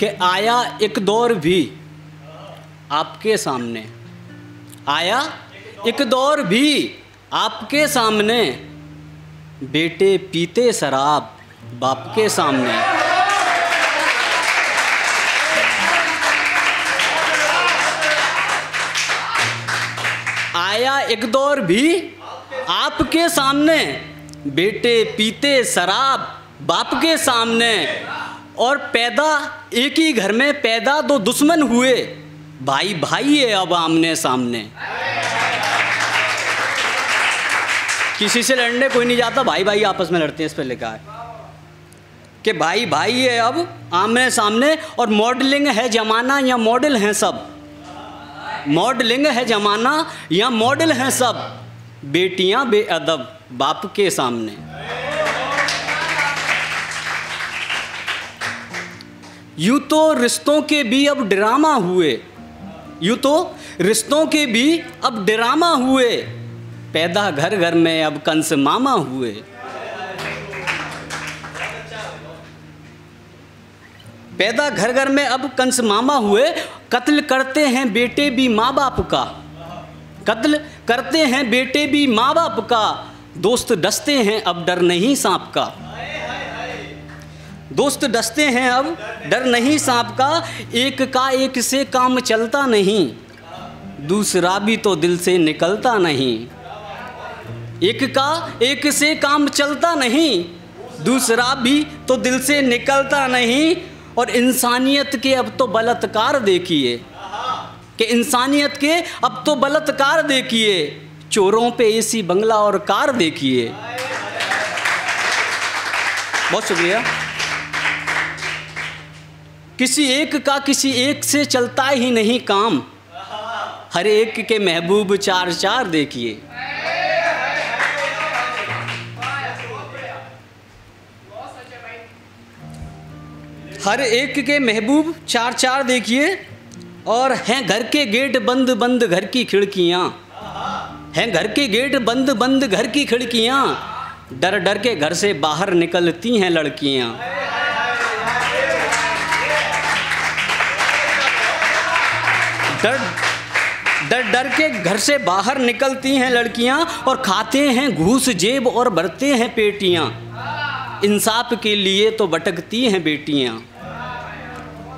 कि आया एक दौर भी आपके सामने। आया एक दौर भी आपके सामने। बेटे पीते शराब बाप के सामने। आया एक दौर भी आपके सामने। बेटे पीते शराब बाप के सामने। और पैदा एक ही घर में पैदा दो दुश्मन हुए। भाई भाई है अब आमने सामने। किसी से लड़ने कोई नहीं जाता, भाई भाई आपस में लड़ते हैं, इस पर लिखा है कि भाई भाई है अब आमने सामने और मॉडलिंग है जमाना या मॉडल हैं सब। मॉडलिंग है जमाना या मॉडल हैं सब। बेटियाँ बेअदब, बाप के सामने। यूँ तो रिश्तों के भी अब ड्रामा हुए। यूँ तो रिश्तों के भी अब ड्रामा हुए। पैदा घर घर में अब कंस मामा हुए। पैदा घर घर में अब कंस मामा हुए। कत्ल करते हैं बेटे भी माँ बाप का। कत्ल करते हैं बेटे भी माँ बाप का। दोस्त डसते हैं अब डर नहीं सांप का। दोस्त डसते हैं अब, डर नहीं सांप का, एक का एक से काम चलता नहीं, दूसरा भी तो दिल से निकलता नहीं। एक का एक से काम चलता नहीं, दूसरा भी तो दिल से निकलता नहीं, और इंसानियत के अब तो बलात्कार देखिए। कि इंसानियत के अब तो बलात्कार देखिए, चोरों पे एसी बंगला और कार देखिए। बहुत शुक्रिया। किसी एक का किसी एक से चलता ही नहीं काम। हर एक के महबूब चार चार देखिए। हर एक के महबूब चार चार देखिए और हैं घर के गेट बंद बंद घर की खिड़कियाँ। हैं घर के गेट बंद बंद घर की खिड़कियाँ। डर डर के घर से बाहर निकलती हैं लड़कियाँ। डर डर डर के घर से बाहर निकलती हैं लड़कियाँ और खाते हैं घूस जेब और भरते हैं पेटियाँ। इंसाफ के लिए तो भटकती हैं बेटियाँ।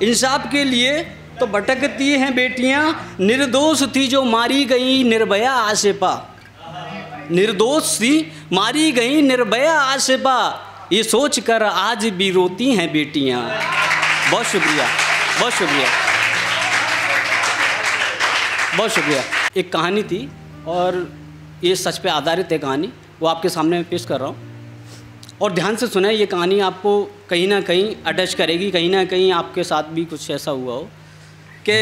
इंसाफ के लिए तो भटकती हैं बेटियाँ। निर्दोष थी जो मारी गई निर्भया आशिपा। निर्दोष थी, मारी गई निर्भया आशिपा। ये सोच कर आज भी रोती हैं बेटियाँ। बहुत शुक्रिया बहुत शुक्रिया। बहुत शुक्रिया। एक कहानी थी और ये सच पे आधारित है कहानी। वो आपके सामने मैं पेश कर रहा हूँ। और ध्यान से सुना, ये कहानी आपको कहीं ना कहीं अटैच करेगी, कहीं ना कहीं आपके साथ भी कुछ ऐसा हुआ हो कि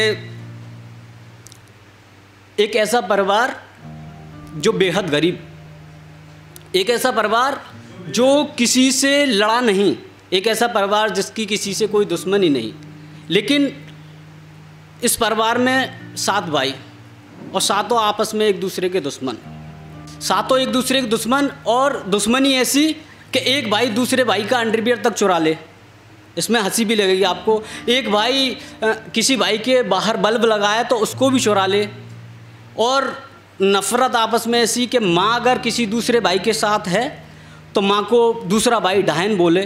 एक ऐसा परिवार जो बेहद गरीब, एक ऐसा परिवार जो किसी से लड़ा नहीं, एक ऐसा परिवार जिसकी किसी से कोई दुश्मनी नहीं। लेकिन इस परिवार में सात भाई और सातों आपस में एक दूसरे के दुश्मन। सातों एक दूसरे के दुश्मन और दुश्मनी ऐसी कि एक भाई दूसरे भाई का अंडरवियर तक चुरा ले। इसमें हँसी भी लगेगी आपको। एक भाई किसी भाई के बाहर बल्ब लगाया तो उसको भी चुरा ले। और नफ़रत आपस में ऐसी कि माँ अगर किसी दूसरे भाई के साथ है तो माँ को दूसरा भाई डाहन बोले।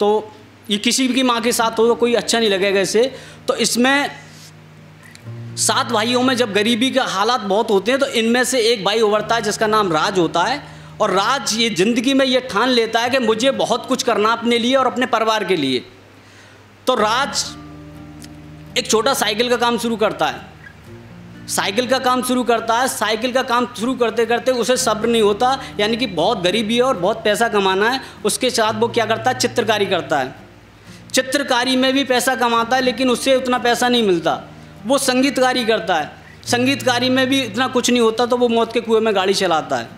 तो ये किसी की माँ के साथ हो तो कोई अच्छा नहीं लगेगा इसे। तो इसमें सात भाइयों में जब गरीबी के हालात बहुत होते हैं तो इनमें से एक भाई उभरता है, जिसका नाम राज होता है। और राज ये ज़िंदगी में ये ठान लेता है कि मुझे बहुत कुछ करना अपने लिए और अपने परिवार के लिए। तो राज एक छोटा साइकिल का काम शुरू करता है। साइकिल का काम शुरू करता है, साइकिल का काम शुरू करते करते उसे सब्र नहीं होता, यानी कि बहुत गरीबी है और बहुत पैसा कमाना है। उसके साथ वो क्या करता है? चित्रकारी करता है। चित्रकारी में भी पैसा कमाता है, लेकिन उससे उतना पैसा नहीं मिलता। वो संगीतकारी करता है। संगीतकारी में भी इतना कुछ नहीं होता तो वो मौत के कुएँ में गाड़ी चलाता है।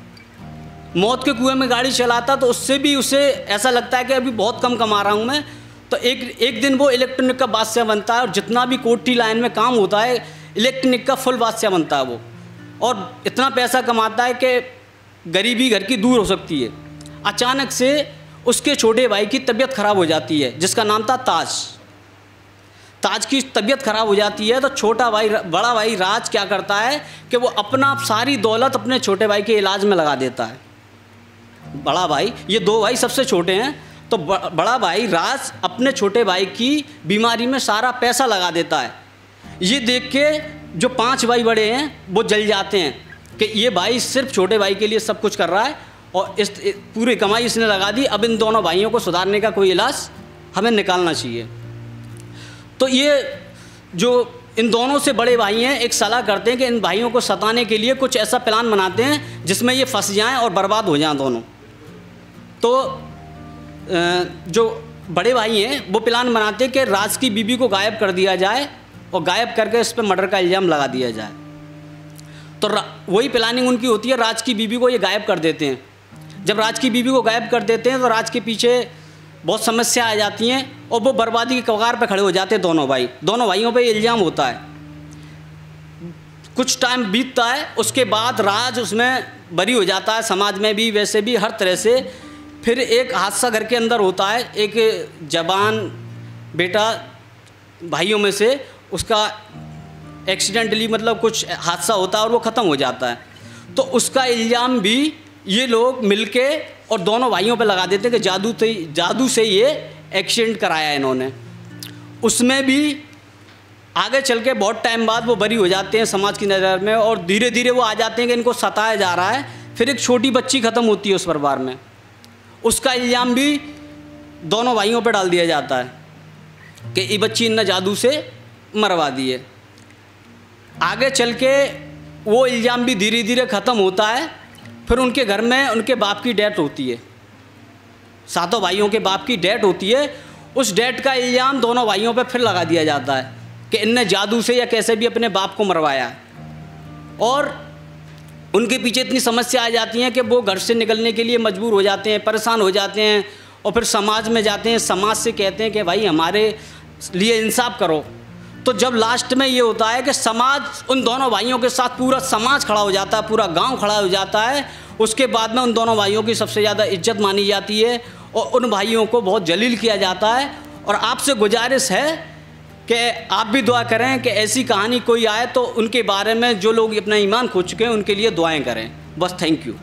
मौत के कुएँ में गाड़ी चलाता तो उससे भी उसे ऐसा लगता है कि अभी बहुत कम कमा रहा हूँ मैं। तो एक एक दिन वो इलेक्ट्रॉनिक का बादशाह बनता है, और जितना भी कोठी लाइन में काम होता है, इलेक्ट्रॉनिक का फुल बादशाह बनता है वो। और इतना पैसा कमाता है कि गरीबी घर की दूर हो सकती है। अचानक से उसके छोटे भाई की तबीयत ख़राब हो जाती है, जिसका नाम था ताज। ताज की तबीयत ख़राब हो जाती है तो छोटा भाई, बड़ा भाई राज क्या करता है कि वो अपना सारी दौलत अपने छोटे भाई के इलाज में लगा देता है। बड़ा भाई, ये दो भाई सबसे छोटे हैं तो बड़ा भाई राज अपने छोटे भाई की बीमारी में सारा पैसा लगा देता है। ये देख के जो पाँच भाई बड़े हैं, वो जल जाते हैं कि ये भाई सिर्फ़ छोटे भाई के लिए सब कुछ कर रहा है और इस पूरी कमाई इसने लगा दी। अब इन दोनों भाइयों को सुधारने का कोई इलाज हमें निकालना चाहिए। तो ये जो इन दोनों से बड़े भाई हैं, एक सलाह करते हैं कि इन भाइयों को सताने के लिए कुछ ऐसा प्लान बनाते हैं जिसमें ये फंस जाएँ और बर्बाद हो जाएँ दोनों। तो जो बड़े भाई हैं, वो प्लान बनाते हैं कि राज की बीबी को गायब कर दिया जाए और गायब करके इस पर मर्डर का इल्ज़ाम लगा दिया जाए। तो वही प्लानिंग उनकी होती है, राज की बीबी को ये गायब कर देते हैं। जब राज की बीवी को गायब कर देते हैं तो राज के पीछे बहुत समस्या आ जाती हैं और वो बर्बादी के कगार पर खड़े हो जाते हैं दोनों भाई। दोनों भाइयों पे इल्ज़ाम होता है। कुछ टाइम बीतता है, उसके बाद राज उसमें बरी हो जाता है, समाज में भी, वैसे भी, हर तरह से। फिर एक हादसा घर के अंदर होता है, एक जवान बेटा भाइयों में से, उसका एक्सीडेंटली मतलब कुछ हादसा होता है और वो ख़त्म हो जाता है। तो उसका इल्ज़ाम भी ये लोग मिलके और दोनों भाइयों पे लगा देते हैं कि जादू से जादू से ये एक्सीडेंट कराया इन्होंने। उसमें भी आगे चल के बहुत टाइम बाद वो बरी हो जाते हैं समाज की नज़र में और धीरे धीरे वो आ जाते हैं कि इनको सताया जा रहा है। फिर एक छोटी बच्ची ख़त्म होती है उस परिवार में। उसका इल्ज़ाम भी दोनों भाइयों पर डाल दिया जाता है कि ये बच्ची इन्ना जादू से मरवा दी है। आगे चल के वो इल्ज़ाम भी धीरे धीरे ख़त्म होता है। फिर उनके घर में उनके बाप की डेथ होती है। सातों भाइयों के बाप की डेथ होती है। उस डेथ का इल्ज़ाम दोनों भाइयों पे फिर लगा दिया जाता है कि इनने जादू से या कैसे भी अपने बाप को मरवाया। और उनके पीछे इतनी समस्या आ जाती हैं कि वो घर से निकलने के लिए मजबूर हो जाते हैं, परेशान हो जाते हैं और फिर समाज में जाते हैं। समाज से कहते हैं कि भाई हमारे लिए इंसाफ करो। तो जब लास्ट में ये होता है कि समाज, उन दोनों भाइयों के साथ पूरा समाज खड़ा हो जाता है, पूरा गाँव खड़ा हो जाता है, उसके बाद में उन दोनों भाइयों की सबसे ज़्यादा इज़्ज़त मानी जाती है और उन भाइयों को बहुत जलील किया जाता है। और आपसे गुजारिश है कि आप भी दुआ करें कि ऐसी कहानी कोई आए तो उनके बारे में जो लोग अपना ईमान खो चुके हैं, उनके लिए दुआएँ करें। बस थैंक यू